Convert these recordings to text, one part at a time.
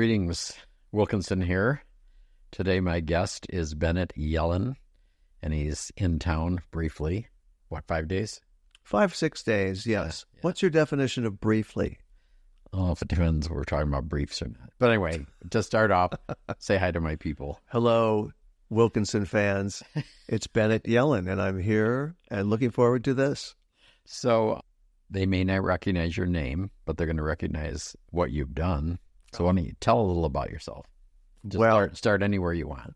Greetings, Wilkinson here. Today, my guest is Bennett Yellin, and he's in town briefly. What, five days? Five, six days, yes. Yeah. What's your definition of briefly? Oh, if it depends we're talking about briefs or not. But anyway, to start off, say hi to my people. Hello, Wilkinson fans. It's Bennett Yellin, and I'm here and looking forward to this. So they may not recognize your name, but they're going to recognize what you've done. So why don't you tell a little about yourself? Just well, start, start anywhere you want.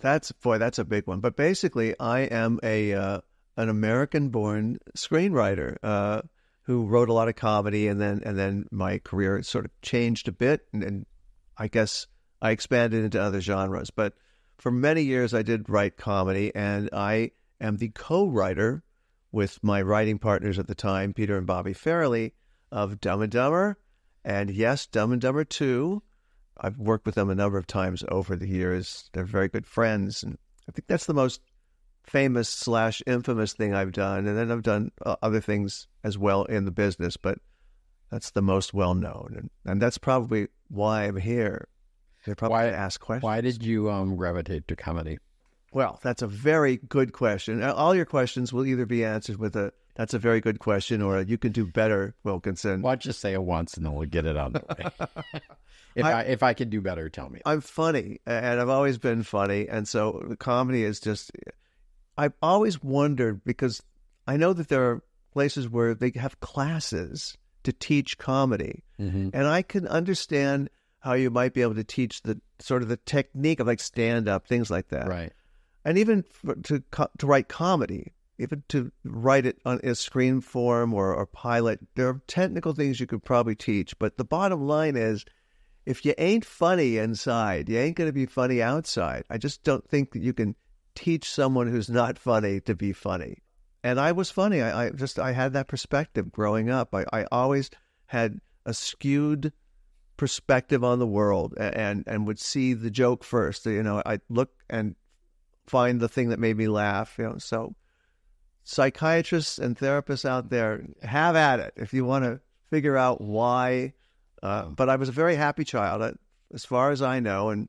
That's boy, that's a big one. But basically, I am a uh, an American-born screenwriter uh, who wrote a lot of comedy, and then and then my career sort of changed a bit, and, and I guess I expanded into other genres. But for many years, I did write comedy, and I am the co-writer with my writing partners at the time, Peter and Bobby Farrelly, of Dumb and Dumber, and yes, Dumb and Dumber To I've worked with them a number of times over the years. They're very good friends, and I think that's the most famous slash infamous thing I've done. And then I've done uh, other things as well in the business, but that's the most well known, and, and that's probably why I'm here. They probably why, ask questions. Why did you um, gravitate to comedy? Well, that's a very good question. All your questions will either be answered with a "That's a very good question" or "You can do better, Wilkinson." Why don't you say it once and then we'll get it out of the way? If I, I, if I can do better, tell me. I'm funny, and I've always been funny, and so the comedy is just. I've always wondered because I know that there are places where they have classes to teach comedy, mm-hmm. and I can understand how you might be able to teach the sort of the technique of like stand up things like that, right? And even for, to to write comedy, even to write it on a screen form or, pilot, there are technical things you could probably teach. But the bottom line is if you ain't funny inside, you ain't going to be funny outside. I just don't think that you can teach someone who's not funny to be funny. And I was funny. I, I just I had that perspective growing up. I, I always had a skewed perspective on the world and and would see the joke first. You know, I'd look and find the thing that made me laugh. You know, so psychiatrists and therapists out there, have at it if you want to figure out why uh, but I was a very happy child, uh, as far as I know, and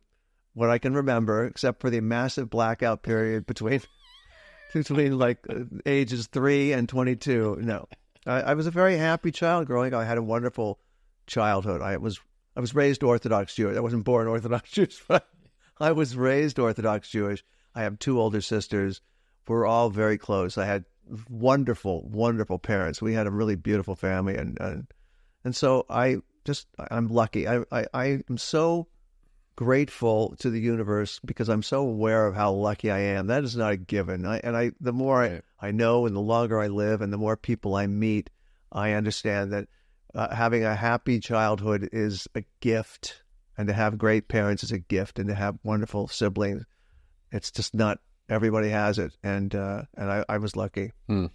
what I can remember, except for the massive blackout period between between like uh, ages three and twenty two. No, I, I, was a very happy child growing up. I had a wonderful childhood. I was I was raised Orthodox Jewish. I wasn't born Orthodox Jewish, but I was raised Orthodox Jewish. I have two older sisters. We're all very close. I had wonderful, wonderful parents. We had a really beautiful family, and and and so I just I'm lucky. I, I, I am so grateful to the universe because I'm so aware of how lucky I am. That is not a given. I, and I the more I, I know and the longer I live and the more people I meet, I understand that uh, having a happy childhood is a gift and to have great parents is a gift and to have wonderful siblings it's just not everybody has it and uh, and I, I was lucky. Hmm.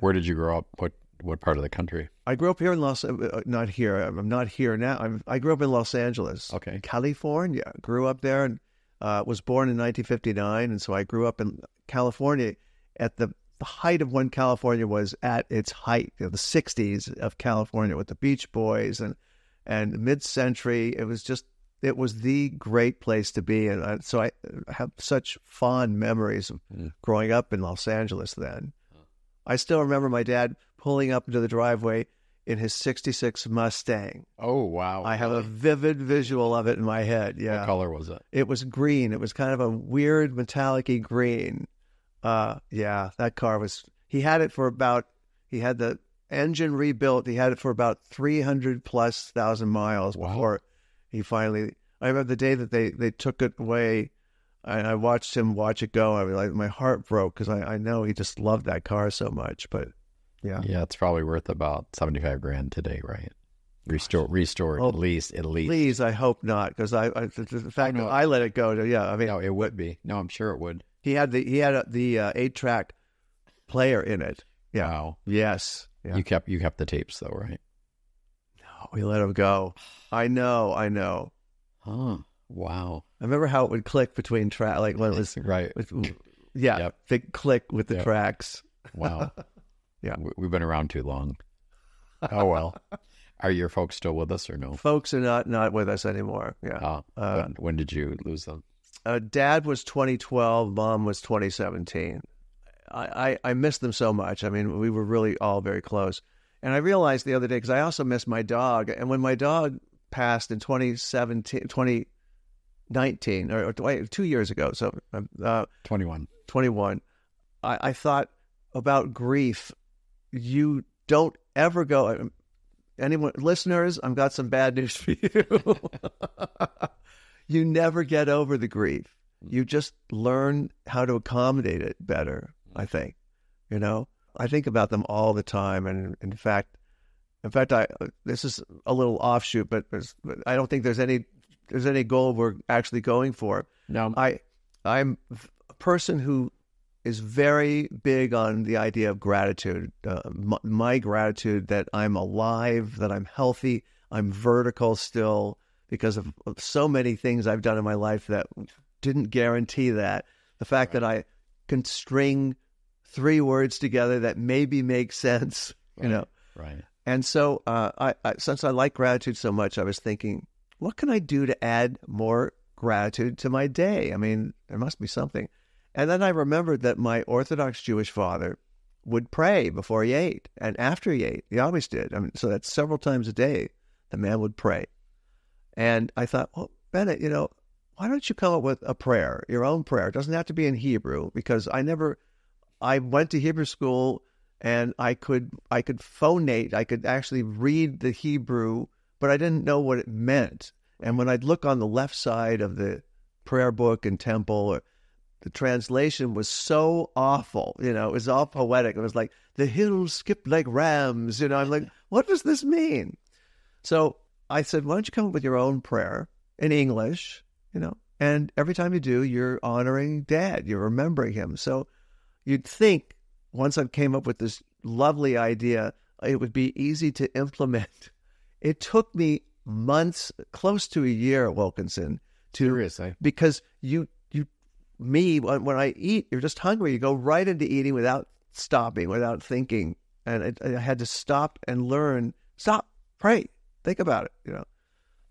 Where did you grow up? What what part of the country? I grew up here in Los. Uh, not here. I'm not here now. I'm, i grew up in Los Angeles. Okay. California. Grew up there and uh, was born in 1959, and so I grew up in California at the, the height of when California was at its height, you know, the 60s of California with the Beach Boys and and mid-century. It was just it was the great place to be, and uh, so I have such fond memories of mm. growing up in Los Angeles. Then I still remember my dad pulling up into the driveway in his 66 Mustang. Oh, wow. I have a vivid visual of it in my head. Yeah. What color was it? It was green. It was kind of a weird metallic green. Uh, yeah, that car was, he had it for about, he had the engine rebuilt. He had it for about 300 plus thousand miles wow. before he finally, I remember the day that they, they took it away and I watched him watch it go. I mean, like my heart broke because I, I know he just loved that car so much, but yeah. Yeah, it's probably worth about 75 grand today, right? Restore, restore oh, at least, at least. Please, I hope not, because I, I, the fact that I let it go. To, yeah, I mean, no, it would be. No, I'm sure it would. He had the he had a, the uh, eight track player in it. Yeah. Wow. Yes. Yeah. You kept you kept the tapes though, right? We let him go. I know. I know. Huh. Wow. I remember how it would click between track, like when it was right. With, yeah, yep. big click with the yep. tracks. Wow. Yeah, we've been around too long. Oh well. Are your folks still with us or no? Folks are not not with us anymore. Yeah. Uh, uh, when, when, did you lose them? Uh, Dad was 2012. Mom was 2017. I, I, I miss them so much. I mean, we were really all very close. And I realized the other day because I also miss my dog. And when my dog passed in 2017, 2019, or, or two years ago, so um, uh, 21, 21, I, I thought about grief. You don't ever go. Um, anyone, listeners, I've got some bad news for you. you never get over the grief. Mm. You just learn how to accommodate it better. I think, you know, I think about them all the time, and in fact, in fact, I this is a little offshoot, but I don't think there's any there's any goal we're actually going for. No, I I'm a person who is very big on the idea of gratitude. Uh, my, my, gratitude that I'm alive, that I'm healthy, I'm vertical still because of, of, so many things I've done in my life that didn't guarantee that. The fact right. that I can string three words together that maybe make sense, right. you know. Right. And so, uh, I, I, since I like gratitude so much, I was thinking, what can I do to add more gratitude to my day? I mean, there must be something. And then I remembered that my Orthodox Jewish father would pray before he ate and after he ate. He always did. I mean, so that's several times a day. The man would pray. And I thought, well, Bennett, you know, why don't you come up with a prayer, your own prayer? It doesn't have to be in Hebrew because I never I went to Hebrew school and I could I could phonate, I could actually read the Hebrew, but I didn't know what it meant. And when I'd look on the left side of the prayer book and temple, the translation was so awful. You know, it was all poetic. It was like the hills skip like rams. You know, I'm like, what does this mean? So I said, why don't you come up with your own prayer in English? You know, and every time you do, you're honoring Dad. You're remembering him. So You'd think once I came up with this lovely idea, it would be easy to implement. It took me months, close to a year, Wilkinson, to Seriously. because you you me when, when I eat, you're just hungry. You go right into eating without stopping, without thinking, and I, I had to stop and learn. Stop, pray, think about it. You know,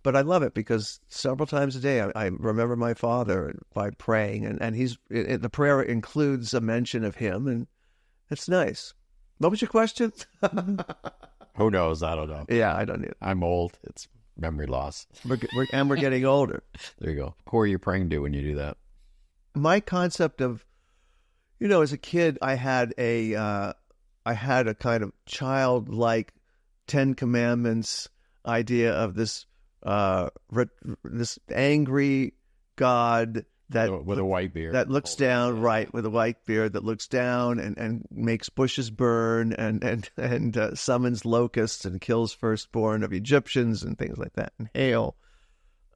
but I love it because several times a day I, I remember my father by praying, and, and he's it, the prayer includes a mention of him, and it's nice. What was your question? Who knows? I don't know. Yeah, I don't know. I'm old. It's memory loss. We're, we're, and we're getting older. there you go. Who are you praying to when you do that? My concept of, you know, as a kid, I had a, uh, I had a kind of childlike Ten Commandments idea of this uh, re- this angry God that with a white beard that looks down right with a white beard that looks down and, and makes bushes burn and and and uh, summons locusts and kills firstborn of Egyptians and things like that and hail.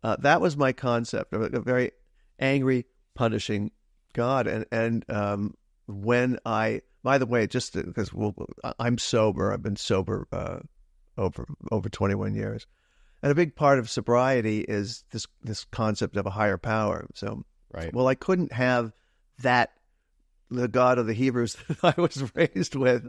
Uh, that was my concept of a, a very angry, punishing God. And and um, when I, by the way, just because we'll, I'm sober, I've been sober uh, over over 21 years. And a big part of sobriety is this this concept of a higher power. So, right. Well, I couldn't have that the God of the Hebrews that I was raised with.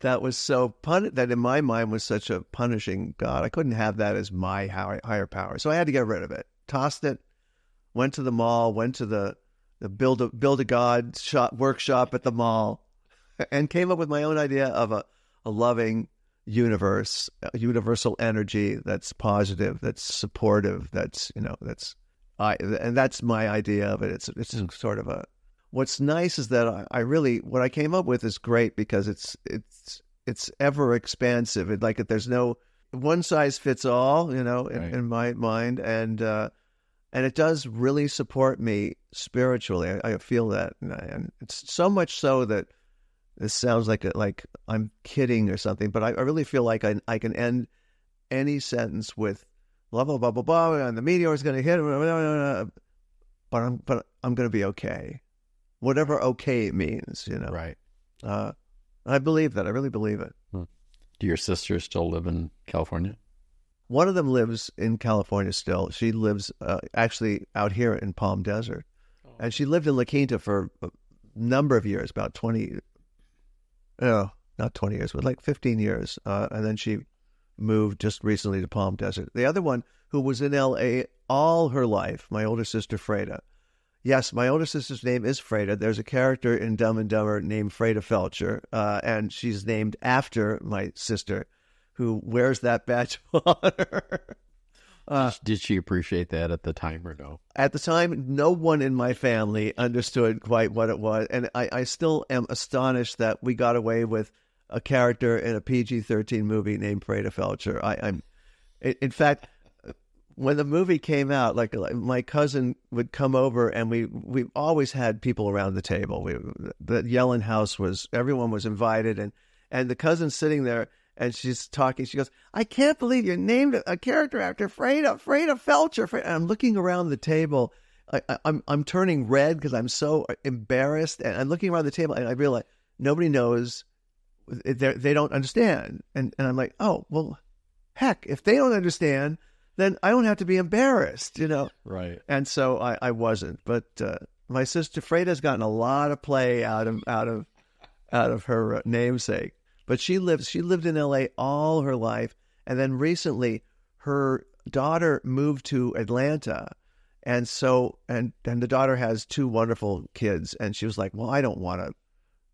That was so pun- that in my mind was such a punishing God. I couldn't have that as my higher power. So I had to get rid of it. Tossed it. Went to the mall. Went to the the build a build a God shop workshop at the mall, and came up with my own idea of a a loving universe, universal energy that's positive, that's supportive, that's you know, that's I and that's my idea of it. It's it's sort of a. What's nice is that I, I really what I came up with is great because it's it's it's ever expansive. It like there's no one size fits all, you know, in, right. in my mind, and uh, and it does really support me spiritually. I, I feel that, and, I, and it's so much so that this sounds like a, like I'm kidding or something, but I, I really feel like I, I can end any sentence with blah blah blah blah blah, and the meteor is going to hit, blah, blah, blah, but I'm but I'm going to be okay, whatever okay it means, you know. Right. Uh, I believe that. I really believe it. Hmm. Do your sisters still live in California? One of them lives in California still. She lives uh, actually out here in Palm Desert, oh. and she lived in La Quinta for a number of years, about twenty, oh, not 20 years, but like 15 years. Uh, and then she moved just recently to Palm Desert. The other one, who was in L.A. all her life, my older sister Freda. Yes, my older sister's name is Freda. There's a character in Dumb and Dumber named Freda Felcher, uh, and she's named after my sister, who wears that badge of honor. Uh, Did she appreciate that at the time or no? At the time, no one in my family understood quite what it was. And I, I still am astonished that we got away with a character in a PG 13 movie named Freda Felcher. I, am in fact, when the movie came out, like, like my cousin would come over, and we we always had people around the table. We, the Yellin house was everyone was invited, and and the cousin sitting there, and she's talking. She goes, "I can't believe you named a character after Freda, Freda Felcher." And I'm looking around the table. I, am I'm, I'm turning red because I'm so embarrassed, and I'm looking around the table, and I realize nobody knows. They they don't understand, and and I'm like, oh well, heck, if they don't understand, then I don't have to be embarrassed, you know. Right. And so I I wasn't, but uh, my sister Freda's gotten a lot of play out of out of out of her uh, namesake. But she lives she lived in LA all her life, and then recently her daughter moved to Atlanta, and so and and the daughter has two wonderful kids, and she was like, well, I don't want to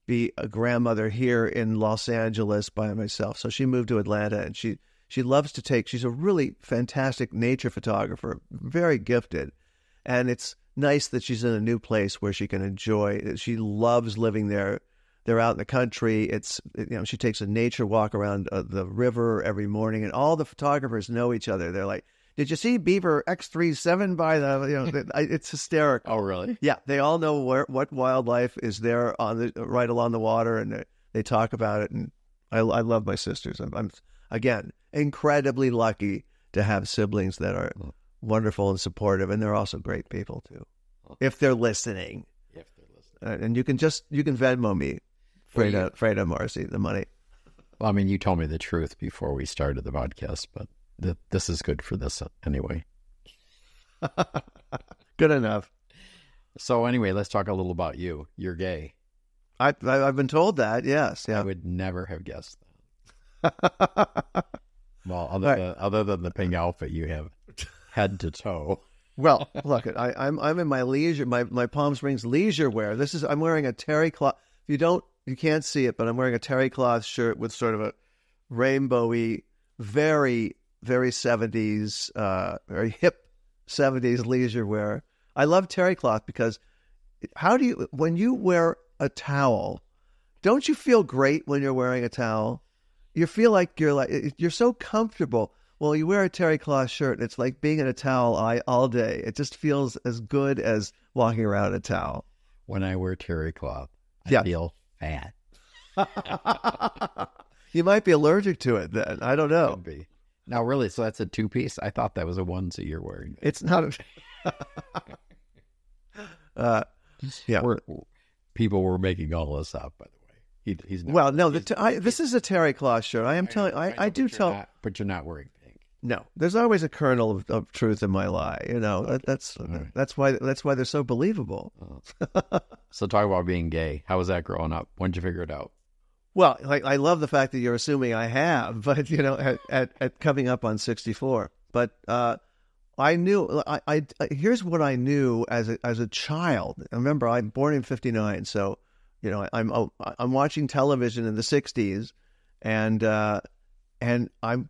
be a grandmother here in Los Angeles by myself, so she moved to Atlanta, and she she loves to take. She's a really fantastic nature photographer, very gifted, and it's nice that she's in a new place where she can enjoy. She loves living there they're out in the country. It's you know she takes a nature walk around uh, the river every morning, and all the photographers know each other. They're like, "Did you see Beaver X 37 by the you know?" it's hysterical. Oh, really? Yeah, they all know where what wildlife is there on the right along the water, and they, they talk about it. And I, I love my sisters. I'm, I'm again incredibly lucky to have siblings that are wonderful and supportive, and they're also great people too, if they're listening. If they're listening, uh, and you can just you can Venmo me Freda, Freda Marcy, the money. Well, I mean, you told me the truth before we started the podcast, but th- this is good for this anyway. good enough. So anyway, let's talk a little about you. You're gay. I, I have been told that. Yes. Yeah. I would never have guessed that. well, other right. than, other than the pink outfit you have, head to toe. Well, look, I, I'm I'm in my leisure, my my Palm Springs leisure wear. This is I'm wearing a terry cloth. If you don't you can't see it, but I'm wearing a terry cloth shirt with sort of a rainbowy, very, very 70s, uh, very hip 70s leisure wear. I love terry cloth because how do you, when you wear a towel, don't you feel great when you're wearing a towel? You feel like you're like, you're so comfortable. Well, you wear a terry cloth shirt, and it's like being in a towel all day. It just feels as good as walking around in a towel. When I wear terry cloth, I yeah. feel fat. you might be allergic to it then. I don't know. Could be. Now, really, so that's a two piece? I thought that was a onesie you're wearing. It's not a. uh, yeah. We're, people were making all this up, by the way. He, he's not, well, no. The t- I, this is a terry cloth shirt. I am telling. I, I, I do tell. Not, but you're not wearing. No, there's always a kernel of, of truth in my lie. You know, okay. that, that's right. that's why that's why they're so believable. Uh-huh. so talk about being gay. How was that growing up? When did you figure it out? Well, like I love the fact that you're assuming I have, but you know, at, at, at coming up on 64. But uh, I knew. I, I, here's what I knew as a, as a child. Remember, I'm born in '59, so you know, I'm oh, I'm watching television in the '60s, and uh, and I'm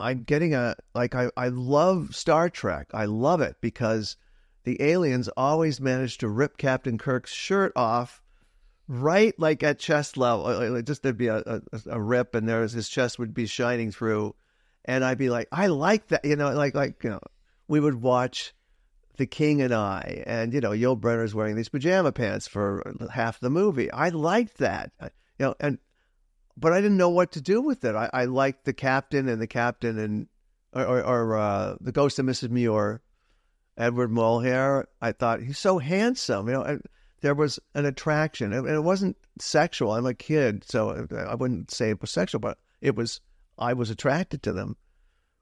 I'm getting a like I, I love Star Trek. I love it because the aliens always manage to rip Captain Kirk's shirt off right like at chest level. Just there'd be a, a, a rip and there's his chest would be shining through. And I'd be like, I like that, you know, like like you know, we would watch The King and I, and you know, Yul Brynner's wearing these pajama pants for half the movie. I liked that, you know, and but I didn't know what to do with it. I, I liked the captain and the captain and or, or, uh, the ghost of Mrs. Muir, Edward Mulhare. I thought he's so handsome. You know, and there was an attraction, and it wasn't sexual. I'm a kid, so I wouldn't say it was sexual, but it was. I was attracted to them.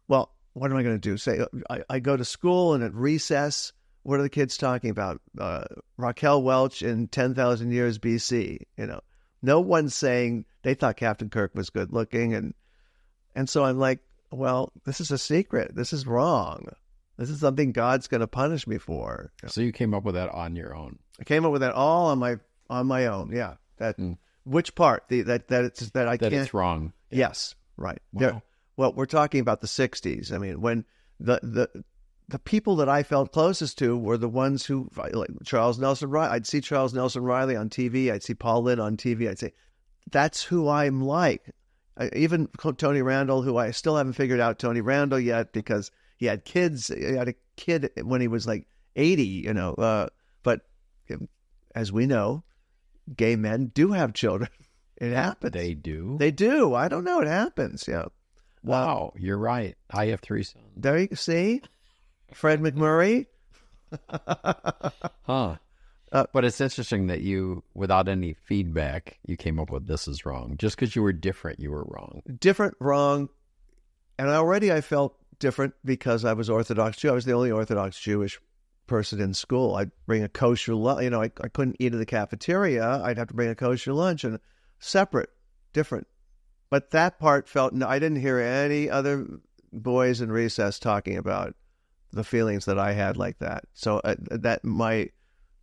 Well, what am I going to do? Say I, I, go to school and at recess, what are the kids talking about? Uh, Raquel Welch in ten thousand years BC. You know, no one's saying they thought Captain Kirk was good looking, and and so I'm like, well, this is a secret. This is wrong. This is something God's going to punish me for. So you came up with that on your own. I came up with that all on my on my own. Yeah. That mm. which part? The that that it's that I that can't. It's wrong. Yes. Right. Wow. well, we're talking about the '60s. I mean, when the the the people that I felt closest to were the ones who, like Charles Nelson Reilly. I'd see Charles Nelson Reilly on TV. I'd see Paul Lynde on TV. I'd say, that's who I'm like. I, even Tony Randall, who I still haven't figured out Tony Randall yet because he had kids. He had a kid when he was like 80, you know. Uh, but as we know, gay men do have children. It happens. They do. They do. I don't know. It happens. Yeah. Wow, uh, you're right. I have three sons. There you see, Fred MacMurray. huh. Uh, but it's interesting that you, without any feedback, you came up with this is wrong. Just because you were different, you were wrong. Different, wrong, and already I felt different because I was Orthodox Jew. I was the only Orthodox Jewish person in school. I'd bring a kosher lunch. You know, I, I couldn't eat in the cafeteria. I'd have to bring a kosher lunch and separate, different. But that part felt, no, I didn't hear any other boys in recess talking about the feelings that I had like that. So uh, that my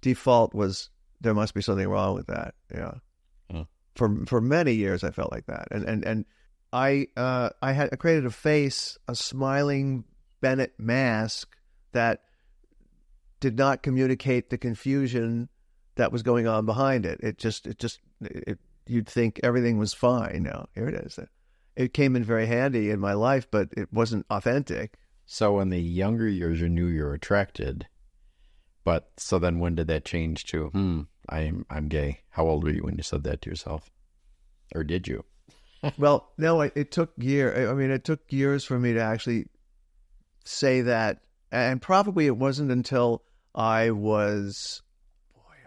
default was there must be something wrong with that. Yeah. Huh. For for many years I felt like that. And and and I uh I had I created a face, a smiling Bennett mask that did not communicate the confusion that was going on behind it. It just it just it, you'd think everything was fine. Now here it is. It came in very handy in my life, but it wasn't authentic. So in the younger years, you knew you were attracted, but so then when did that change to hmm I'm I'm gay? How old were you when you said that to yourself, or did you? well, no, it, took year. I mean, it took years for me to actually say that, and probably it wasn't until I was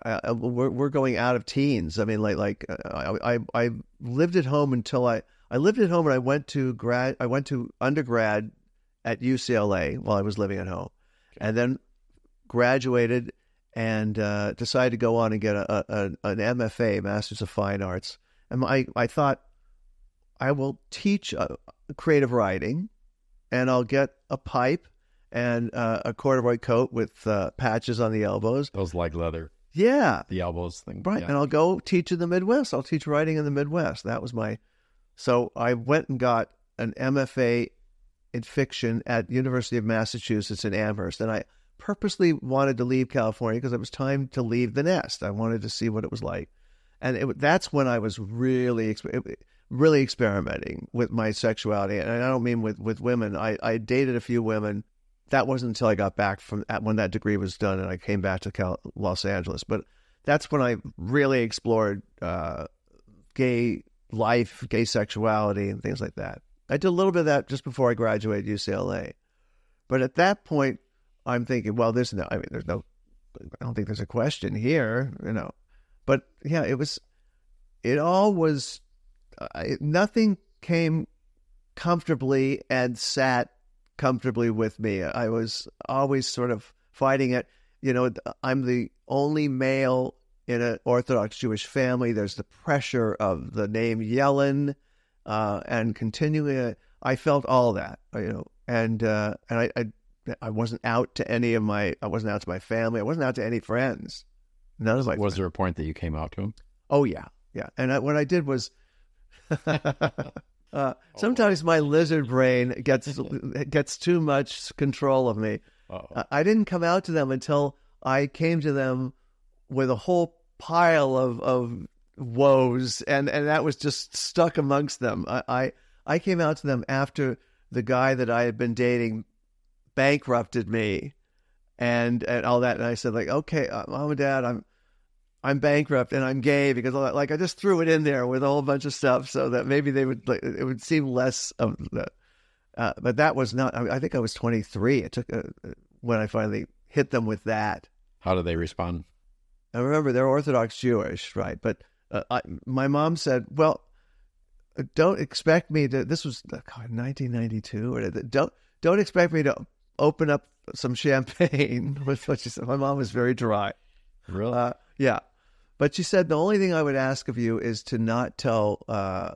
I, we're, we're going out of teens. I mean, like like uh, I, I I lived at home until I I lived at home and I went to grad I went to undergrad at UCLA while I was living at home, okay. and then graduated and uh, decided to go on and get a, a, an MFA, Masters of Fine Arts. And I I thought I will teach uh, creative writing, and I'll get a pipe and uh, a corduroy coat with uh, patches on the elbows. Those like leather. Yeah. The elbows thing. Right. Yeah. And I'll go teach in the Midwest. I'll teach writing in the Midwest. That was my. So I went and got an MFA in fiction at University of Massachusetts in Amherst, and I purposely wanted to leave California because it was time to leave the nest. I wanted to see what it was like, and it, that's when I was really, really experimenting with my sexuality. And I don't mean with with women. I I dated a few women that wasn't until I got back from when that degree was done and I came back to Cal- Los Angeles. But that's when I really explored uh, gay life, gay sexuality, and things like that. I did a little bit of that just before I graduated UCLA. But at that point, I'm thinking, well, there's no, I mean, there's no, I don't think there's a question here, you know. But yeah, it was, it all was, nothing came comfortably and sat comfortably with me. I was always sort of fighting it. You know, I'm the only male in an Orthodox Jewish family. There's the pressure of the name Yellin, uh, and continually, I felt all that. You know, and uh, and I, I I wasn't out to any of my. I wasn't out to my family. I wasn't out to any friends. None of my. Was friends. there a point that you came out to him? Oh yeah, yeah. And I, what I did was. Uh, sometimes my lizard brain gets gets too much control of me. Uh, I didn't come out to them until I came to them with a whole pile of, of woes, and, and that was just stuck amongst them. I, I I came out to them after the guy that I had been dating bankrupted me, and and all that, and I said like, okay, uh, mom and dad, I'm I'm bankrupt and I'm gay because like I just threw it in there with a whole bunch of stuff so that maybe they would like, it would seem less of the. Uh, but that was not. I, think I was 23. It took uh, when I finally hit them with that. How did they respond? I remember they're Orthodox Jewish, right? But uh, I, my mom said, "Well, uh, don't expect me to." This was God, 1992, or don't don't expect me to open up some champagne with what she said. My mom was very dry. Really? Uh, yeah. But she said the only thing I would ask of you is to not tell uh,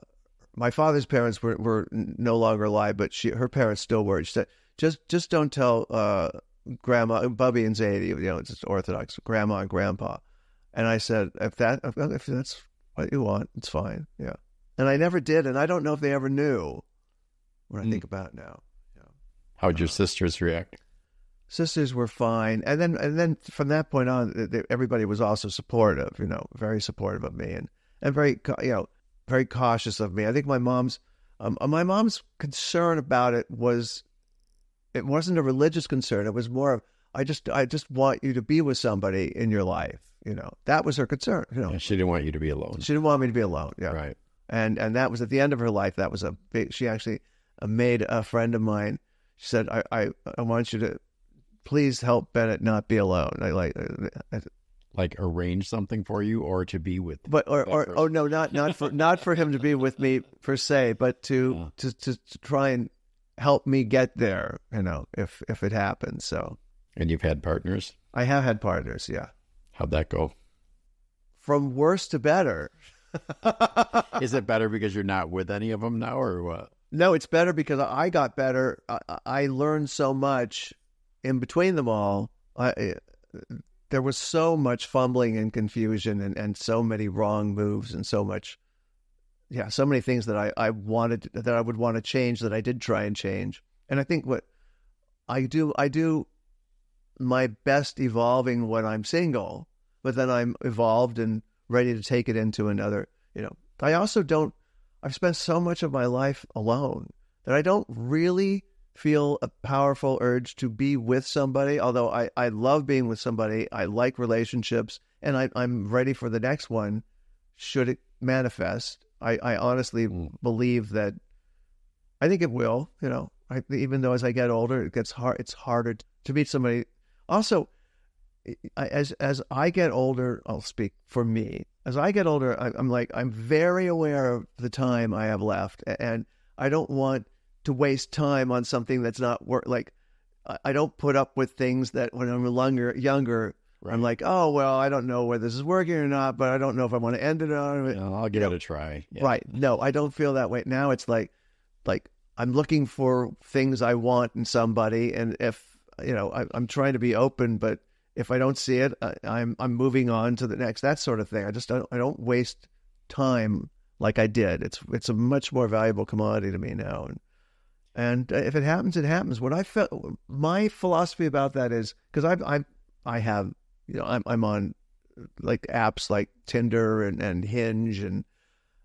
my father's parents were, were no longer alive, but she her parents still were. She said, "Just just don't tell uh, grandma, Bubby and Zadie, you know, it's just Orthodox, grandma and grandpa." And I said, "If that if that's what you want, it's fine." Yeah, and I never did, and I don't know if they ever knew. When I Mm. think about it now, How'd your sisters react? sisters were fine, and then and then from that point on, th- th- everybody was also supportive. You know, very supportive of me, and and very you know very cautious of me. I think my mom's um, uh, my mom's concern about it was it wasn't a religious concern. It was more of I just I just want you to be with somebody in your life. You know, that was her concern. You know, Yeah, she didn't want you to be alone. she didn't want me to be alone. Yeah, Right. and and that was at the end of her life. That was a big. She actually uh, made a friend of mine. She said, "I I, I want you to please help Bennett not be alone." I like, uh, Like arrange something for you or to be with. but or or person. oh no, not not for not for him to be with me per se, but to Yeah. to, to to try and help me get there. You know, if if it happens. So And you've had partners. I have had partners. Yeah, How'd that go? from worse to better. Is it better because you're not with any of them now, or what? No, it's better because I got better. I, I learned so much in between them all. I, there was so much fumbling and confusion and, and so many wrong moves and so much, yeah, so many things that I, I wanted that I would want to change that I did try and change. And I think what I do, I do my best evolving when I'm single, but then I'm evolved and ready to take it into another, you know. I also don't I've spent so much of my life alone that I don't really feel a powerful urge to be with somebody. Although I, I love being with somebody, I like relationships, and I, I'm ready for the next one should it manifest. I, I honestly Mm. believe that I think it will. You know, I, even though as I get older, it gets hard. It's harder to meet somebody. Also, as as I get older, I'll speak for me. As I get older, I, I'm like I'm very aware of the time I have left, and I don't want to waste time on something that's not work. Like I- don't put up with things that when I'm younger, younger, I'm like, oh well, I don't know whether this is working or not, but I don't know if I want to end it or You know, I'll give it a try. Yeah. Right. No, I don't feel that way. Now it's like like I'm looking for things I want in somebody and if you know, I, I'm trying to be open, but if I don't see it, I, I'm I'm moving on to the next. That sort of thing. I just don't I don't waste time like I did. It's it's a much more valuable commodity to me now. And and uh, if it happens, it happens. What I felt my philosophy about that is because I I I have you know I'm I'm on like apps like Tinder and and Hinge and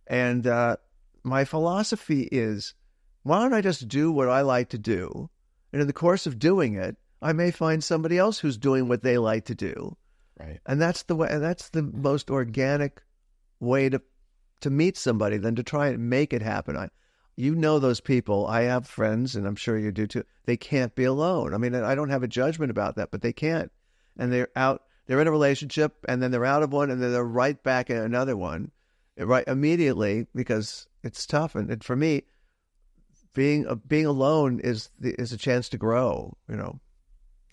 and uh, my philosophy is why don't I just do what I like to do, and in the course of doing it, I may find somebody else who's doing what they like to do, Right. and that's the way. That's the most organic way to to meet somebody than to try and make it happen. I, you know those people. I have friends, and I'm sure you do too. They can't be alone. I mean, I don't have a judgment about that, but they can't, and they're out. They're in a relationship, and then they're out of one, and then they're right back in another one, right immediately because it's tough. And, and for me, being uh, being alone is the, is a chance to grow. You know.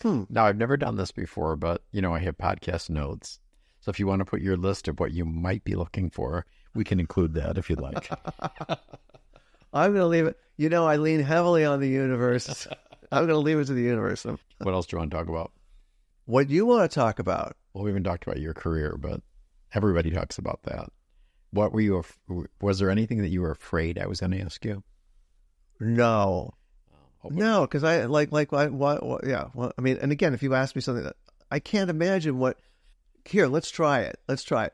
Hmm. Now, I've never done this before, but you know, I have podcast notes. So if you want to put your list of what you might be looking for, we can include that if you'd like. I'm going to leave it. You know, I lean heavily on the universe. I'm going to leave it to the universe. what else do you want to talk about? What you want to talk about? Well, we haven't talked about your career, but everybody talks about that. What were you? af- Was there anything that you were afraid I was going to ask you? No, Oh, no, because I like like what, what yeah. Well, I mean, and again, if you ask me something that I can't imagine what. Here, let's try it. Let's try it.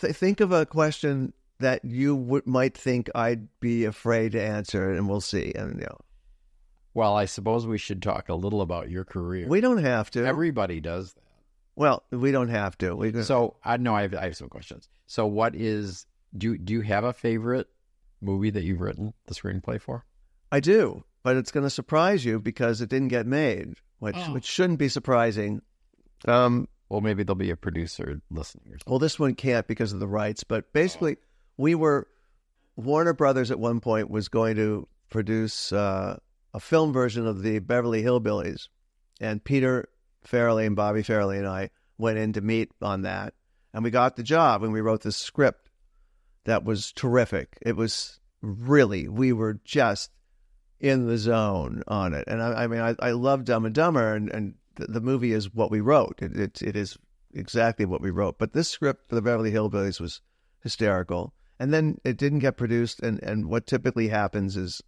Th- think of a question that you would might think I'd be afraid to answer, and we'll see. And you know, Well, I suppose we should talk a little about your career. we don't have to. Everybody does that. well, we don't have to. We So I know I have, I have some questions. So what is do do you have a favorite movie that you've written the screenplay for? I do, but it's going to surprise you because it didn't get made, which Oh. which shouldn't be surprising. Um, Well, maybe there'll be a producer listening or something. well, this one can't because of the rights, but basically, we were Warner Brothers at one point was going to produce uh, a film version of the Beverly Hillbillies, and Peter Farrelly and Bobby Farrelly and I went in to meet on that, and we got the job, and we wrote this script that was terrific. It was really, we were just in the zone on it. And I, I mean, I, I love Dumb and Dumber, and, and the, the movie is what we wrote. It, it, it is exactly what we wrote. But this script for the Beverly Hillbillies was hysterical. And then it didn't get produced. And, and what typically happens is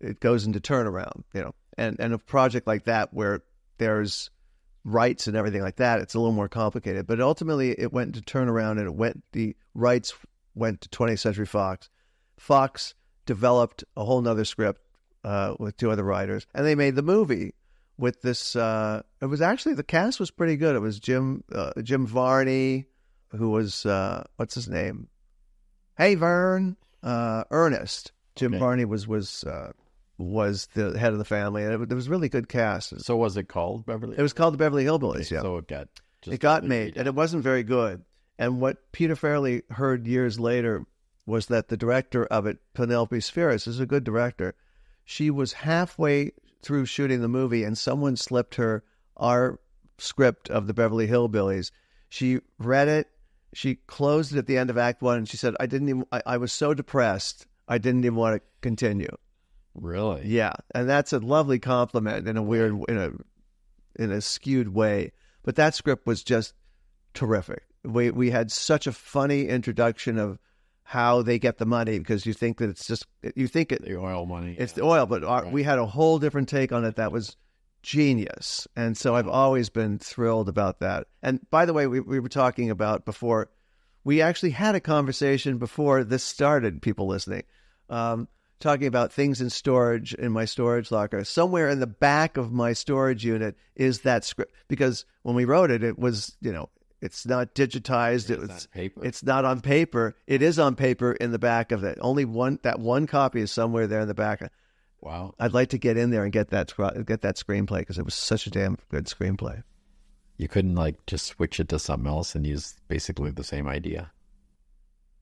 it goes into turnaround, you know. And, and a project like that where there's rights and everything like that, it's a little more complicated. But ultimately, it went to turnaround and it went, the rights went to 20th Century Fox. Fox developed a whole nother script uh, with two other writers, and they made the movie with this. Uh, it was actually the cast was pretty good. It was Jim uh, Jim Varney, who was uh, what's his name? Hey Vern, uh, Ernest. Jim Okay. Varney was was uh, was the head of the family, and it, it was a really good cast. So was it called Beverly? It was called the Beverly Hillbillies. Okay, yeah, So it got it got made, and it wasn't very good. And what Peter Farrelly heard years later was that the director of it, Penelope Spheeris, is a good director. She was halfway through shooting the movie, and someone slipped her our script of the Beverly Hillbillies. She read it. She closed it at the end of Act One, and she said, "I didn't even. I, I was so depressed. I didn't even want to continue." really. Yeah, and that's a lovely compliment in a weird, in a in a skewed way. But that script was just terrific. We we had such a funny introduction of how they get the money because you think that it's just you think it, The oil money. it's the oil, but our, Right. we had a whole different take on it that was genius, and so I've always been thrilled about that. And by the way, we we were talking about before. We actually had a conversation before this started. People listening, um, talking about things in storage in my storage locker. Somewhere in the back of my storage unit is that script because when we wrote it, it was you know it's not digitized. It It's was on paper. it's not on paper. It is on paper in the back of it. Only one that one copy is somewhere there in the back. wow. I'd like to get in there and get that get that screenplay because it was such a damn good screenplay. You couldn't like just switch it to something else and use basically the same idea.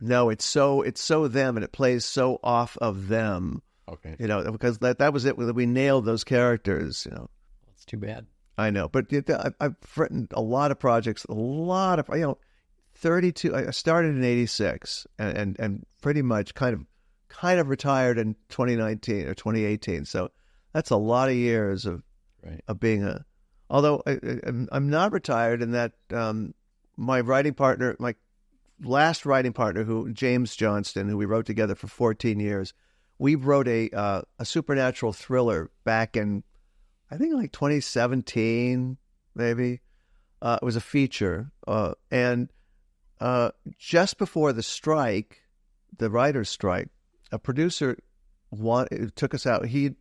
No, it's so it's so them and it plays so off of them. Okay. You know, because that that was it. We nailed those characters. You know, That's too bad. I know, but it- I've written a lot of projects, a lot of you know, thirty two. I started in eighty six and, and and pretty much kind of kind of retired in twenty nineteen or twenty eighteen. So that's a lot of years of Right. of being a. Although I, I'm not retired in that um, my writing partner, my last writing partner, who James Johnson, who we wrote together for 14 years, we wrote a uh, a supernatural thriller back in I think like 2017, maybe. Uh, it was a feature, uh, and uh, just before the strike, the writers' strike, a producer want, took us out. He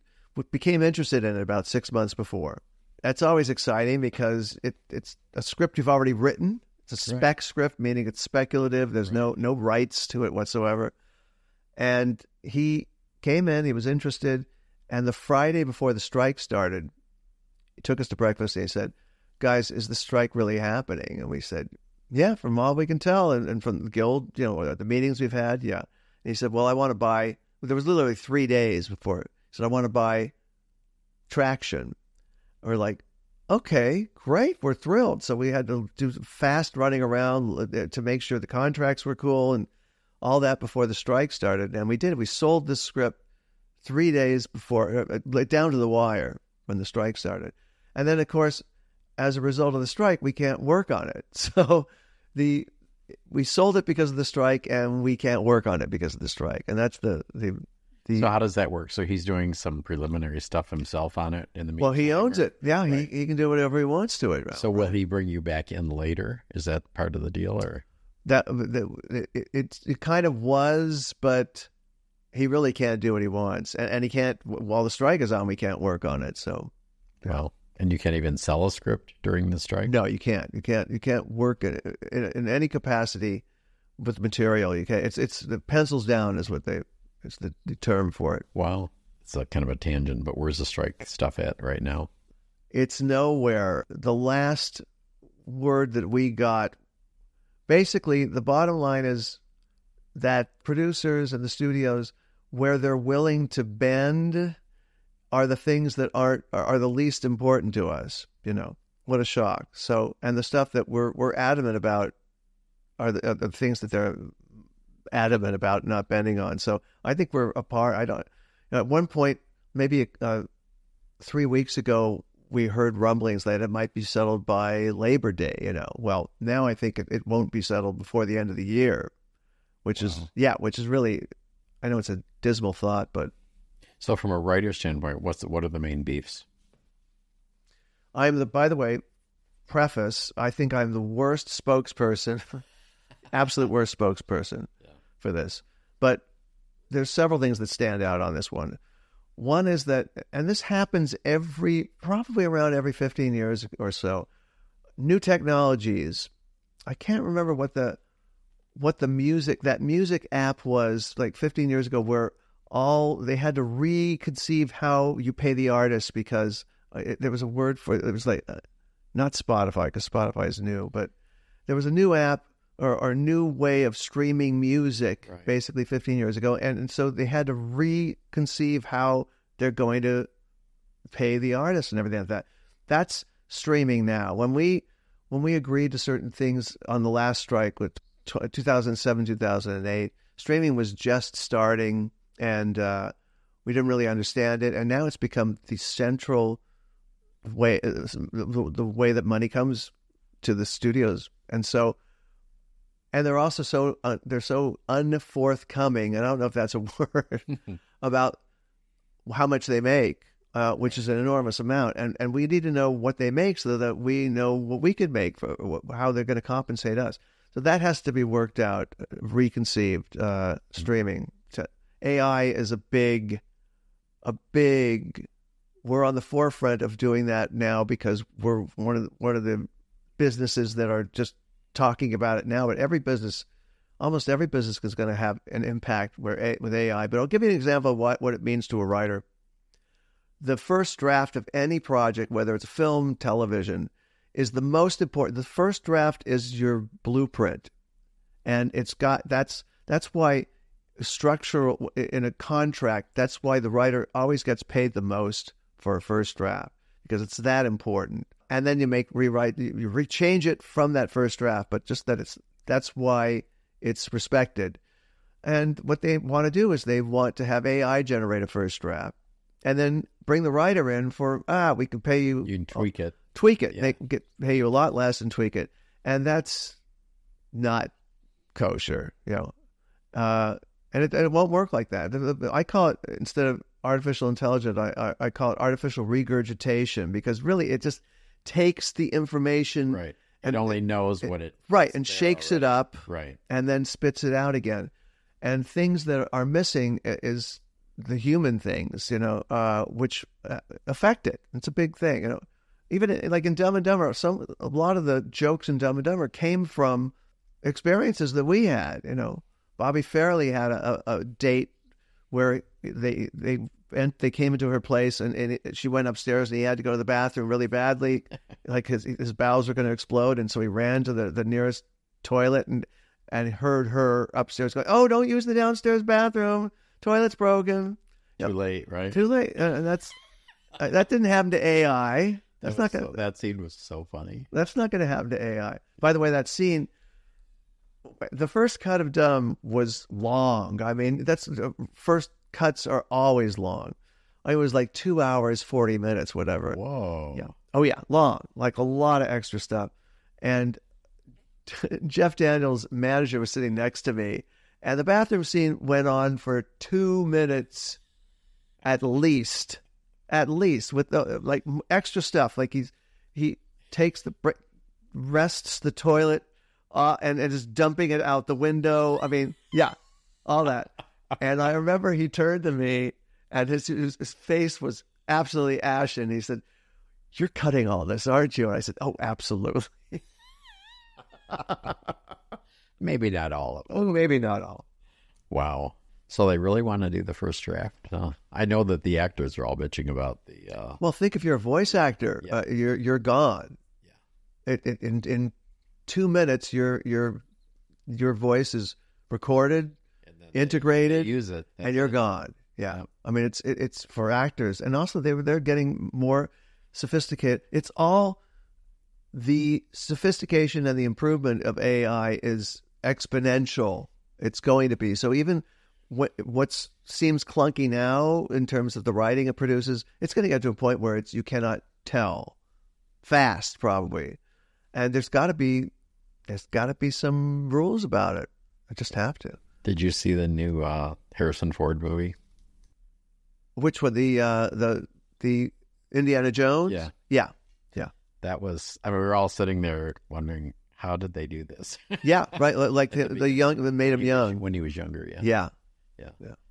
became interested in it about six months before. That's always exciting because it, it's a script you've already written. It's a Right. spec script, meaning it's speculative. There's no no rights to it whatsoever. And he came in. He was interested. And the Friday before the strike started, he took us to breakfast and he said, "Guys, is the strike really happening?" And we said, "Yeah, from all we can tell, and, and from the guild, you know, the meetings we've had, yeah." And he said, "Well, I want to buy." There was literally three days before. He said, "I want to buy traction." We're like, "Okay, great, we're thrilled." So we had to do fast running around uh, to make sure the contracts were cool and all that before the strike started, and we did. We sold this script three days before, uh, uh, down to the wire when the strike started. And then, of course, as a result of the strike, we can't work on it. So the we sold it because of the strike, and we can't work on it because of the strike. And that's the the, the So how does that work? So he's doing some preliminary stuff himself on it in the well, he owns or- it. Yeah, Right. he he can do whatever he wants to it. So will he bring you back in later? Is that part of the deal, or that, that it, it it kind of was, but he really can't do what he wants, and, and he can't while the strike is on. We can't work on it. So well, and you can't even sell a script during the strike? No, you can't. You can't. You can't work in, in, in any capacity with material. You can't. It's it's the pencils down is what they. It's the, the term for it. Wow, it's a kind of a tangent, but where's the strike stuff at right now? It's nowhere. The last word that we got, basically, the bottom line is that producers and the studios, where they're willing to bend, are the things that aren't are, the least important to us. You know, what a shock. So, and the stuff that we're we're adamant about are the, are the things that they're adamant about not bending on. So I think we're apart. I don't. At one point, maybe uh, three weeks ago, we heard rumblings that it might be settled by Labor Day. You know, well now I think it, it won't be settled before the end of the year, which wow. is yeah, which is really. I know it's a dismal thought, but so from a writer standpoint, what's the, what are the main beefs? I'm the. By the way, preface. I think I'm the worst spokesperson, absolute worst spokesperson yeah. for this. But there's several things that stand out on this one. One is that, and this happens every, probably around every 15 years or so. New technologies. I can't remember what the what the music that music app was like 15 years ago, where all they had to reconceive how you pay the artist because uh, it, there was a word for it. It was like uh, not Spotify because Spotify is new, but there was a new app or, or a new way of streaming music right. basically 15 years ago. And, and so they had to reconceive how they're going to pay the artists and everything like that. That's streaming now. When we when we agreed to certain things on the last strike with 2007 2008, streaming was just starting and uh, we didn't really understand it. And now it's become the central way uh, the, the way that money comes to the studios, and so and they're also so uh, they're so unforthcoming. And I don't know if that's a word about how much they make, uh, which is an enormous amount. And and we need to know what they make so that we know what we could make for how they're going to compensate us. So that has to be worked out, uh, reconceived. Uh, streaming AI is a big, a big we're on the forefront of doing that now because we're one of the, one of the businesses that are just talking about it now. But every business, almost every business, is going to have an impact where with AI. But I'll give you an example of what, what it means to a writer. The first draft of any project, whether it's a film, television, is the most important. The first draft is your blueprint, and it's got that's that's why structural in a contract. That's why the writer always gets paid the most for a first draft because it's that important. And then you make rewrite, you rechange it from that first draft, but just that it's that's why it's respected. And what they want to do is they want to have AI generate a first draft, and then bring the writer in for ah, we can pay you. You can tweak it. Tweak it. Yeah. They can get pay you a lot less and tweak it, and that's not kosher, you know. Uh, and it, it won't work like that. I call it instead of artificial intelligence, I, I, I, call it artificial regurgitation because really it just takes the information right. and only knows what it right and shakes already. it up right and then spits it out again. And things that are missing is the human things, you know, uh, which uh, affect it. It's a big thing, you know. Even like in Dumb and Dumber, some a lot of the jokes in Dumb and Dumber came from experiences that we had. You know, Bobby Farrelly had a, a date where they they and they came into her place and, and it, she went upstairs and he had to go to the bathroom really badly like his his bowels were going to explode and so he ran to the, the nearest toilet and and heard her upstairs going oh don't use the downstairs bathroom toilet's broken too late right too late uh, that's uh, that didn't happen to ai that's that not gonna, so, that scene was so funny that's not going to happen to ai by the way that scene the first cut of dumb was long i mean that's the first cuts are always long. It was like two hours, 40 minutes, whatever. Whoa. Yeah. Oh, yeah. Long. Like a lot of extra stuff. And Jeff Daniels' manager was sitting next to me. And the bathroom scene went on for two minutes at least. At least with the, like extra stuff. Like he's, he takes the, rests the toilet uh, and, and is dumping it out the window. I mean, yeah, all that and I remember he turned to me and his, his, his face was absolutely ashen. He said, You're cutting all this, aren't you? And I said, Oh, absolutely. maybe not all of it. Oh, maybe not all. Wow. So they really want to do the first draft. Huh? I know that the actors are all bitching about the. Uh... Well, think if you're a voice actor, yeah. uh, you're you're gone. Yeah. It, it, in in two minutes, your your your voice is recorded, integrated, use it, and you're gone. Yeah. yeah. I mean, it's it, it's for actors, and also they they're getting more sophisticated. It's all the sophistication and the improvement of AI is exponential It's going to be. So even what what seems clunky now in terms of the writing it produces, it's going to get to a point where it's you cannot tell fast probably, and there's got to be there's got to be some rules about it. I just have to. Did you see the new uh, Harrison Ford movie? Which one? The uh, the the Indiana Jones? Yeah. yeah, That was. I mean, we were all sitting there wondering how did they do this? yeah. Right, like the, the young that made him When he was- young. when he was younger. Yeah, Yeah,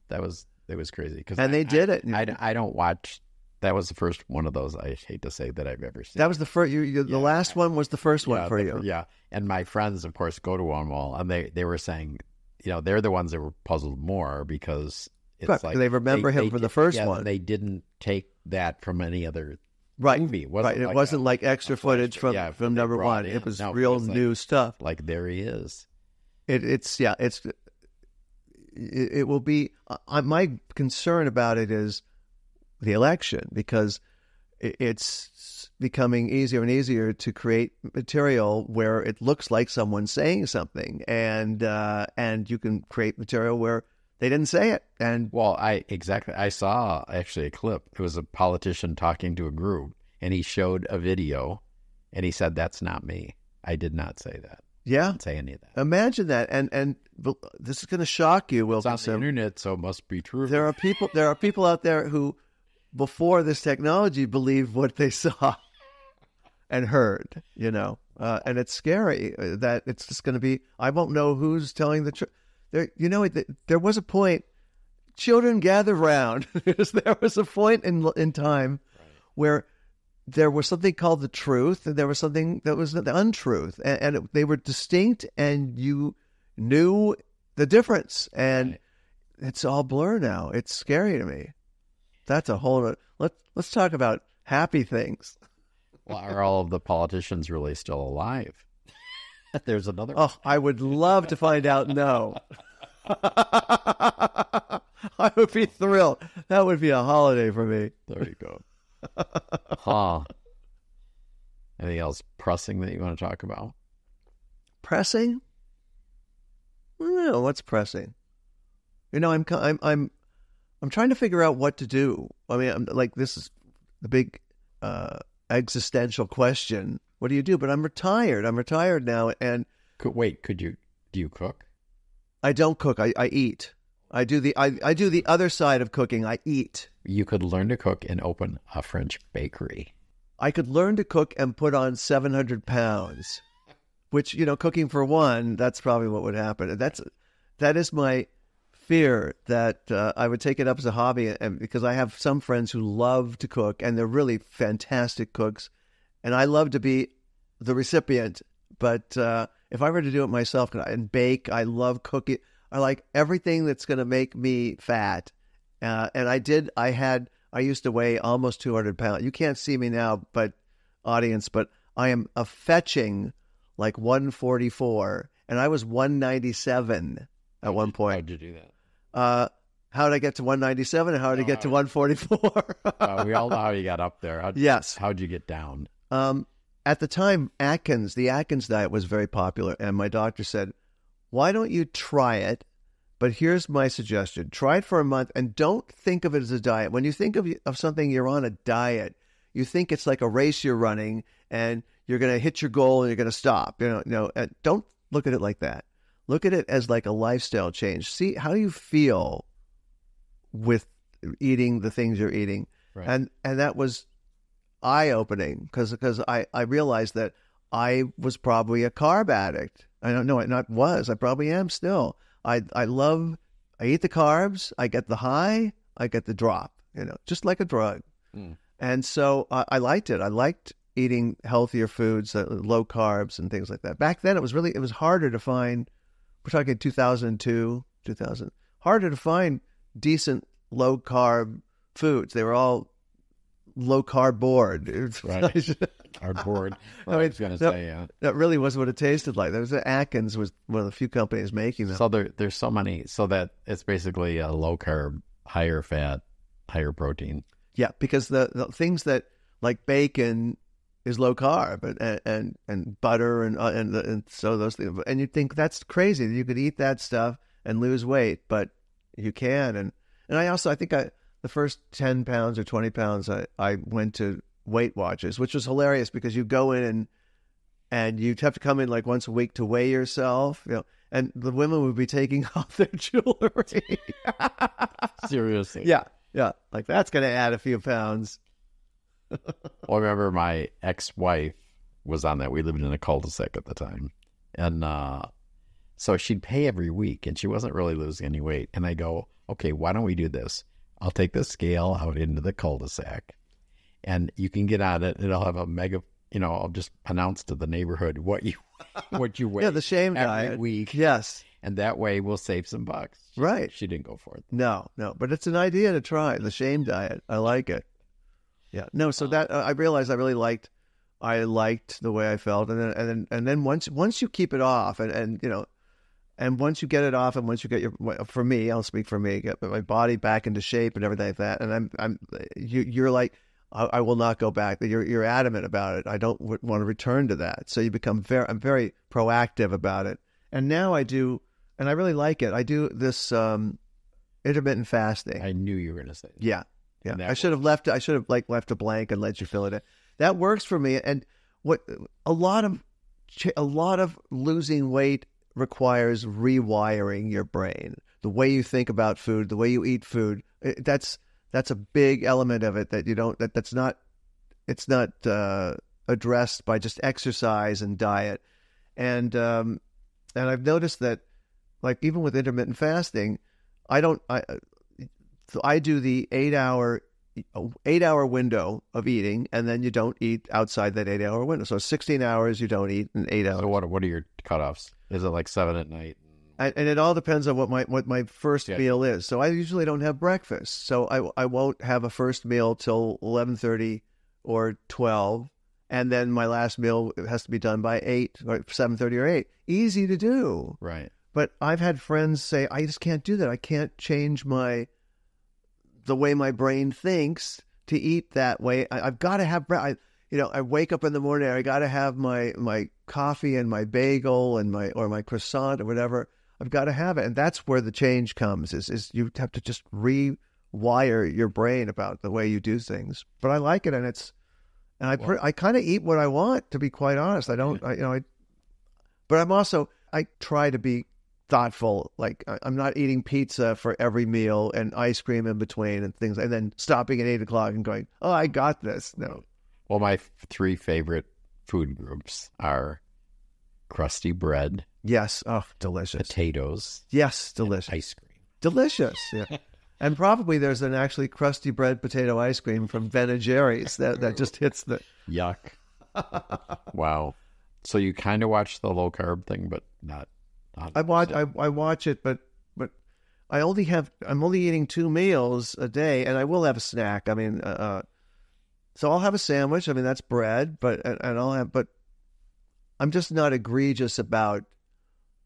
that was that was crazy. Because and they did it. I, I don't watch. That was the first one of those. I hate to say that I've ever seen. that was the first. You, you, Yeah. the last one was the first one yeah, for the- you. Yeah, and my friends, of course, go to one wall, and they they were saying, you know, they're the ones that were puzzled more because it's like they remember him they from the first yeah, one. They didn't take that from any other Right, movie. It wasn't right. It like wasn't a- like extra footage from yeah, from number one. It was No, it real was like- new stuff. like there he is. It, it's yeah. It's it, it will be. I, my concern about it is the election because it, it's becoming easier and easier to create material where it looks like someone's saying something, and uh, and you can create material where they didn't say it, and Well, I exactly. I saw actually a clip. It was a politician talking to a group, and he showed a video, and he said, "That's not me. I did not say that. yeah. didn't say any of that." Imagine that, and and this is going to shock you, It's on the internet, so it must be true. There are people. There are people out there who, before this technology, believed what they saw and heard. You know, uh, and it's scary uh, that it's just going to be. I won't know who's telling the truth. There, you know, there was a point. Children gather round. there was a point in in time where there was something called the truth, and there was something that was the untruth, and, and it, they were distinct, and you knew the difference. And Right. it's all blur now. It's scary to me. That's a whole. Let's let's talk about happy things. Well, are all of the politicians really still alive? There's another. Oh, I would love to find out. No, I would be thrilled. That would be a holiday for me. There you go. huh. Anything else pressing that you want to talk about? Pressing? No, what's pressing? You know, I'm I'm I'm I'm trying to figure out what to do. I mean, I'm like this is the big uh, existential question. What do you do? But I'm retired. I'm retired now, and Could, wait, could you? Do you cook? I don't cook. I, I eat. I do the I, I do the other side of cooking. I eat. You could learn to cook and open a French bakery. I could learn to cook and put on 700 pounds, which, you know, cooking for one, that's probably what would happen. And that's, that is my fear that uh, I would take it up as a hobby. And because I have some friends who love to cook and they're really fantastic cooks. And I love to be the recipient. But uh, if I were to do it myself and bake, I love cooking. I like everything that's going to make me fat. Uh, and I did, I had, I used to weigh almost 200 pounds. You can't see me now, but audience, but I am a fetching like 144, and I was 197 at one point. How'd you do that? Uh, how did I get to 197 and how did I Oh, get to 144? Uh, we all know how you got up there. How'd, yes. How'd you get down? Um, at the time, Atkins, the Atkins diet was very popular, and my doctor said, "Why don't you try it?" But here's my suggestion: try it for a month, and don't think of it as a diet. When you think of of something, you're on a diet. You think it's like a race you're running, and you're going to hit your goal and you're going to stop. You know, no, uh, don't look at it like that. Look at it as like a lifestyle change. See how you feel with eating the things you're eating, Right. and and that was eye opening because because I I realized that I was probably a carb addict. I don't know. I not was. I probably am still. I I love. I eat the carbs. I get the high. I get the drop. You know, just like a drug. Mm. And so I, I liked it. I liked eating healthier foods, uh, low carbs, and things like that. Back then, it was really it was harder to find. We're talking 2002, 2000. Harder to find decent low carb foods. They were all low carb board. Right. Cardboard. I I mean, was going to say, yeah. that really was what it tasted like. There was Atkins was one of the few companies making them. So there, there's so many, so that it's basically a low carb, higher fat, higher protein. yeah, because the, the things that like bacon is low carb and and and, butter and uh, and and so those things. And you think that's crazy that you could eat that stuff and lose weight, but you can. And and I also I think I the first ten pounds or twenty pounds I, I went to Weight Watchers, which was hilarious because you go in and and you'd have to come in like once a week to weigh yourself, you know, and the women would be taking off their jewelry. Seriously. yeah, yeah, like that's going to add a few pounds. Well, I remember my ex-wife was on that. We lived in a cul-de-sac at the time, and uh, so she'd pay every week, and she wasn't really losing any weight. And I go, okay, why don't we do this? I'll take the scale out into the cul-de-sac, and you can get on it, and I'll have a mega. You know, I'll just announce to the neighborhood what you what you weigh Yeah, the shame every diet. week, Yes, and that way we'll save some bucks. right. She didn't go for it. No, no, but it's an idea to try the shame diet. I like it. Yeah, no. So that uh, I realized I really liked, I liked the way I felt, and then and then and then once once you keep it off, and and you know, and once you get it off, and once you get your for me, I'll speak for me, get my body back into shape and everything like that, and I'm I'm you you're like. I I will not go back. You're you're adamant about it. I don't w- want to return to that. So you become very. I'm very proactive about it. And now I do, and I really like it. I do this um, intermittent fasting. I knew you were going to say. That. Yeah, yeah. I should have left. I should have like left a blank and let you fill it in. That works for me. And what a lot of a lot of losing weight requires rewiring your brain. The way you think about food, the way you eat food. That's that's a big element of it that you don't. That that's not. It's not uh, addressed by just exercise and diet. And um, and I've noticed that, like even with intermittent fasting, I don't. I so I do the eight hour eight hour window of eating, and then you don't eat outside that eight hour window. So sixteen hours you don't eat, and eight hours. So what? What are your cutoffs? Is it like seven at night? And, and it all depends on what my what my first Yeah. meal is. So I usually don't have breakfast, so I I won't have a first meal till eleven thirty or twelve, and then my last meal has to be done by eight or seven thirty or eight. Easy to do. Right. But I've had friends say, I just can't do that. I can't change my the way my brain thinks to eat that way. I, I've got to have bre- I, you know, I wake up in the morning, I got to have my my coffee and my bagel and my or my croissant or whatever. I've got to have it, and that's where the change comes. Is is you have to just rewire your brain about the way you do things. But I like it, and it's and I I kind of eat what I want. To be quite honest, I don't. I, you know, I but I'm also I try to be thoughtful. Like I'm not eating pizza for every meal and ice cream in between and things, and then stopping at eight o'clock and going, "Oh, I got this." No, Well, my three favorite food groups are crusty bread, yes, oh, delicious. potatoes, Yes, delicious, ice cream. delicious. Yeah, and probably there's an actually crusty bread potato ice cream from Ben and Jerry's that that just hits the. Yuck. wow. So you kind of watch the low carb thing, but not. I watch I, I watch it, but but I only have I'm only eating two meals a day, and I will have a snack. I mean, uh, uh, so I'll have a sandwich. I mean, that's bread, but and, and I'll have, but I'm just not egregious about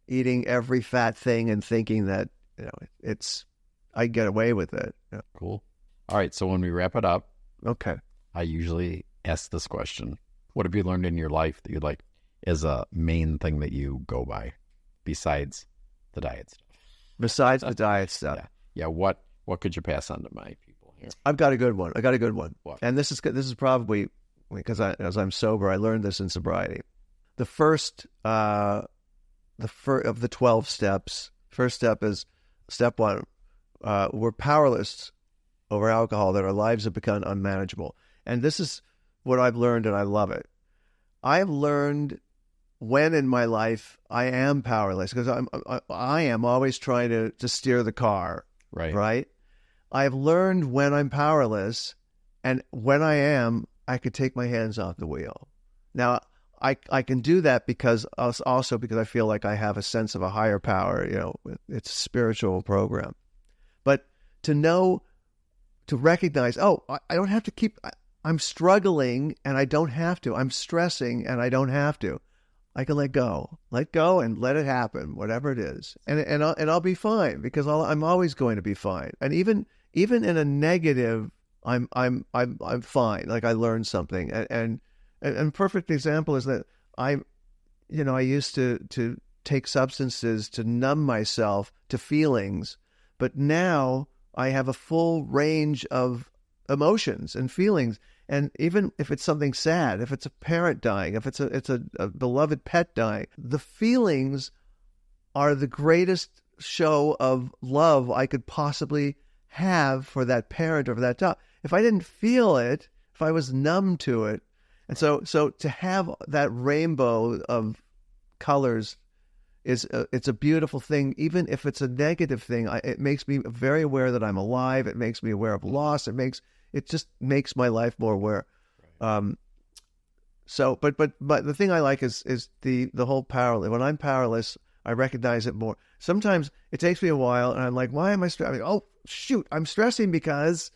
eating every fat thing and thinking that you know it's I get away with it. Yeah. cool. All right. So when we wrap it up, Okay. I usually ask this question: What have you learned in your life that you like is a main thing that you go by besides the diet stuff? Besides the diet stuff, Yeah. Yeah. What What could you pass on to my people here? I've got a good one. I got a good one. What? And this is this is probably because I, as I'm sober, I learned this in sobriety. The first, uh, the fir- of the twelve steps. First step is step one. Uh, we're powerless over alcohol; that our lives have become unmanageable. And this is what I've learned, and I love it. I've learned when in my life I am powerless because I'm I, I am always trying to to steer the car Right. right? I've learned when I'm powerless, and when I am, I could take my hands off the wheel. Now, I I can do that because also because I feel like I have a sense of a higher power. You know, it's a spiritual program. But to know, to recognize, oh, I, I don't have to keep. I, I'm struggling, and I don't have to. I'm stressing, and I don't have to. I can let go, let go, and let it happen, whatever it is, and and I'll, and I'll be fine because I'll, I'm always going to be fine. And even even in a negative, I'm I'm I'm I'm fine. Like I learned something, and and and, perfect example is that I, you know, I used to to take substances to numb myself to feelings, but now I have a full range of emotions and feelings. And even if it's something sad, if it's a parent dying, if it's a it's a, a beloved pet dying, the feelings are the greatest show of love I could possibly have for that parent or for that dog. If I didn't feel it, if I was numb to it, and so so to have that rainbow of colors is a, it's a beautiful thing. Even if it's a negative thing, I, it makes me very aware that I'm alive. It makes me aware of loss. It makes it just makes my life more aware. Um, so, but but but the thing I like is is the the whole powerless. When I'm powerless, I recognize it more. Sometimes it takes me a while, and I'm like, why am I stressing? oh shoot, I'm stressing because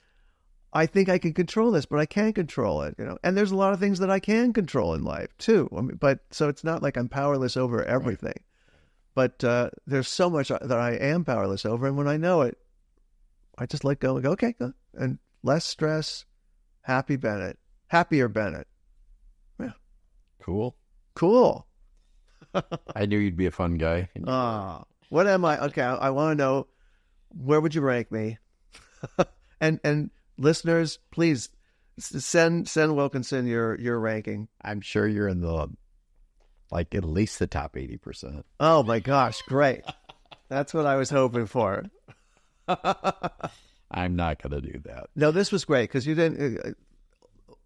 I think I can control this, but I can't control it. You know, and there's a lot of things that I can control in life too. I mean, but so it's not like I'm powerless over everything. Right. But uh, there's so much that I am powerless over, and when I know it, I just let go and go, okay, go. and less stress, happy Bennett, happier Bennett. Yeah, cool, cool. I knew you'd be a fun guy. Ah, what am I? Okay, I, I want to know where would you rank me? and and listeners, please send send Wilkinson your your ranking. I'm sure you're in the like at least the top 80%. Oh my gosh, great. That's what I was hoping for. I'm not going to do that. No, this was great because you didn't. Uh,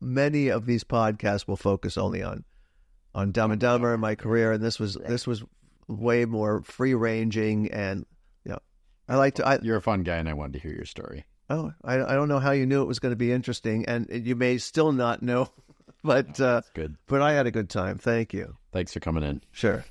many of these podcasts will focus only on on Dumb and Dumber in my career, and this was this was way more free ranging, and you know, I like to. I, You're a fun guy, and I wanted to hear your story. Oh, I, I don't know how you knew it was going to be interesting, and you may still not know but uh, good. But I had a good time. Thank you. Thanks for coming in. Sure.